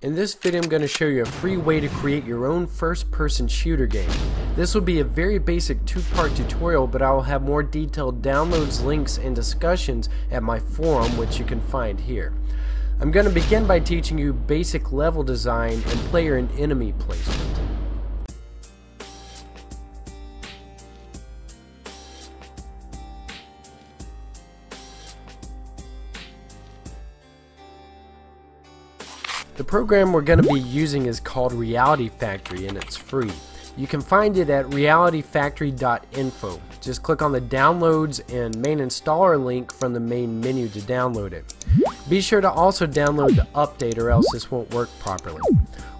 In this video I'm going to show you a free way to create your own first person shooter game. This will be a very basic two part tutorial but I will have more detailed downloads, links, and discussions at my forum which you can find here. I'm going to begin by teaching you basic level design and player and enemy placement. The program we're going to be using is called Reality Factory and it's free. You can find it at realityfactory.info. Just click on the downloads and main installer link from the main menu to download it. Be sure to also download the update or else this won't work properly.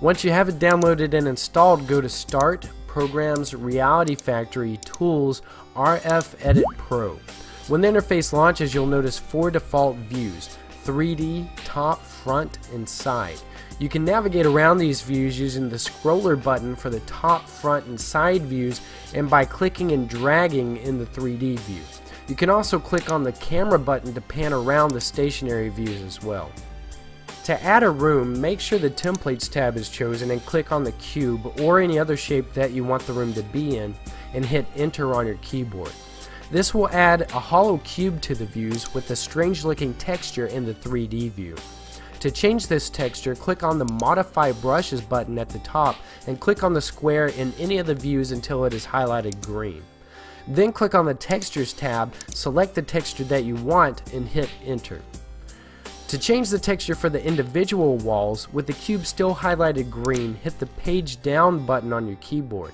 Once you have it downloaded and installed, go to Start, Programs, Reality Factory, Tools, RF Edit Pro. When the interface launches, you'll notice four default views, 3D, top, front, and side. You can navigate around these views using the scroller button for the top, front, and side views and by clicking and dragging in the 3D view. You can also click on the camera button to pan around the stationary views as well. To add a room, make sure the Templates tab is chosen and click on the cube or any other shape that you want the room to be in and hit enter on your keyboard. This will add a hollow cube to the views with a strange looking texture in the 3D view. To change this texture, click on the Modify Brushes button at the top and click on the square in any of the views until it is highlighted green. Then click on the Textures tab, select the texture that you want and hit enter. To change the texture for the individual walls, with the cube still highlighted green, hit the page down button on your keyboard.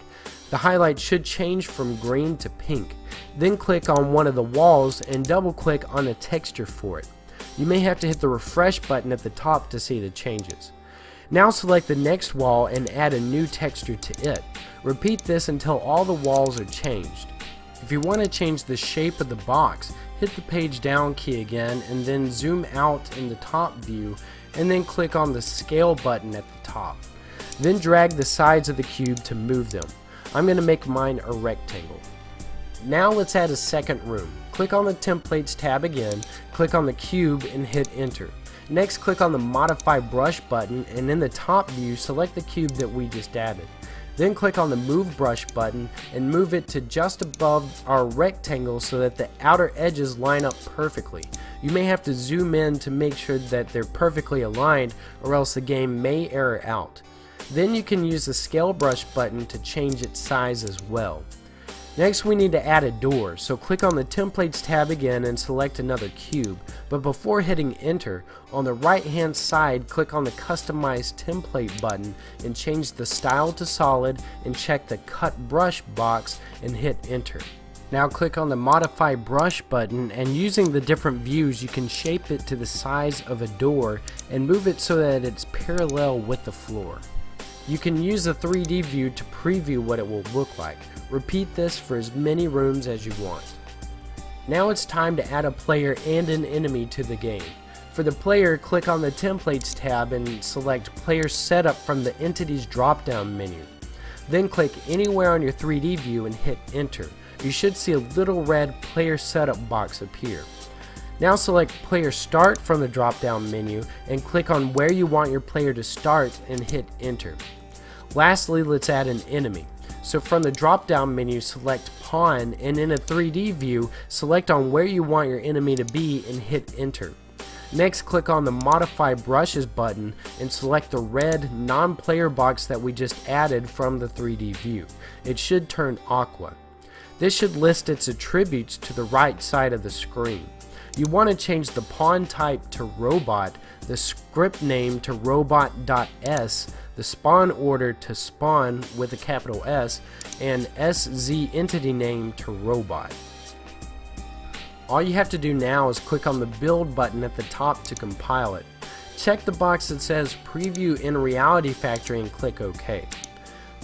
The highlight should change from green to pink. Then click on one of the walls and double click on a texture for it. You may have to hit the refresh button at the top to see the changes. Now select the next wall and add a new texture to it. Repeat this until all the walls are changed. If you want to change the shape of the box, hit the page down key again and then zoom out in the top view and then click on the scale button at the top. Then drag the sides of the cube to move them. I'm going to make mine a rectangle. Now let's add a second room. Click on the Templates tab again, click on the cube and hit enter. Next click on the Modify Brush button and in the top view select the cube that we just added. Then click on the Move Brush button and move it to just above our rectangle so that the outer edges line up perfectly. You may have to zoom in to make sure that they're perfectly aligned or else the game may error out. Then you can use the Scale Brush button to change its size as well. Next we need to add a door, so click on the Templates tab again and select another cube, but before hitting enter, on the right hand side click on the Customize Template button and change the style to solid and check the Cut Brush box and hit enter. Now click on the Modify Brush button and using the different views you can shape it to the size of a door and move it so that it's parallel with the floor. You can use the 3D view to preview what it will look like. Repeat this for as many rooms as you want. Now it's time to add a player and an enemy to the game. For the player, click on the Templates tab and select Player Setup from the Entities drop-down menu. Then click anywhere on your 3D view and hit Enter. You should see a little red Player Setup box appear. Now select Player Start from the drop-down menu and click on where you want your player to start and hit Enter. Lastly, let's add an enemy. So from the drop-down menu, select Pawn and in a 3D view, select on where you want your enemy to be and hit Enter. Next, click on the Modify Brushes button and select the red non-player box that we just added from the 3D view. It should turn aqua. This should list its attributes to the right side of the screen. You want to change the pawn type to robot, the script name to robot.s, the spawn order to spawn with a capital S, and SZ entity name to robot. All you have to do now is click on the build button at the top to compile it. Check the box that says preview in Reality Factory and click OK.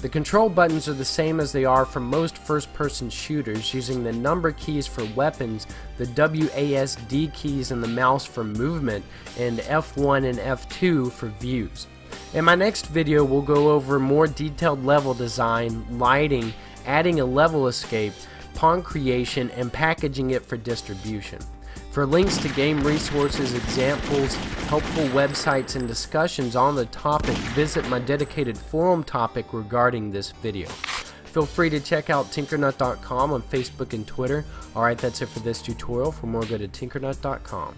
The control buttons are the same as they are for most first-person shooters using the number keys for weapons, the WASD keys and the mouse for movement, and F1 and F2 for views. In my next video we'll go over more detailed level design, lighting, adding a level escape, pawn creation, and packaging it for distribution. For links to game resources, examples, helpful websites and discussions on the topic, visit my dedicated forum topic regarding this video. Feel free to check out tinkernut.com on Facebook and Twitter. Alright, that's it for this tutorial. For more, go to tinkernut.com.